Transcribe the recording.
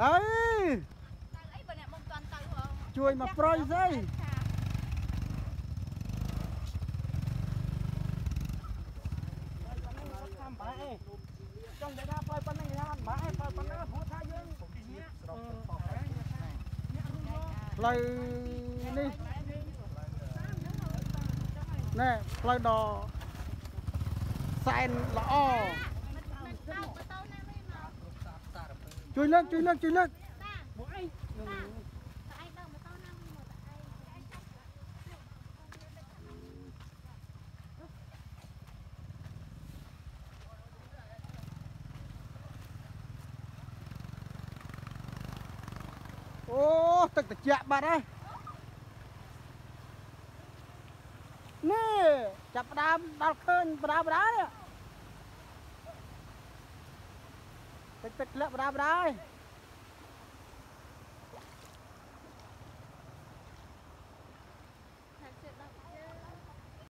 ទៅទៅអីបើអ្នកមិនទាន់ទៅហ៎ជួយមកប្រុយស្អីតាមបាក់ឯងចង់និយាយថាបើប៉ុណ្ណឹងយ៉ាងបាក់ឯងបើប៉ុណ្ណឹងព្រោះថាយើងផ្លូវនេះណែផ្លូវដ៏សែនល្អ មិនមិនទៅម៉ូតូណាមិនមក ជួយលើកជួយលើកជួយលើកតាមកអីតាតែឯងទៅម៉ូតូណាមិនមកតែឯងឯងចាប់អូទឹកត្រជាក់បាត់ហើយនេះចាប់ផ្ដើមដល់ឃើញបដាបដានេះ ទឹកទឹកធ្លាក់បដាបដាហើយ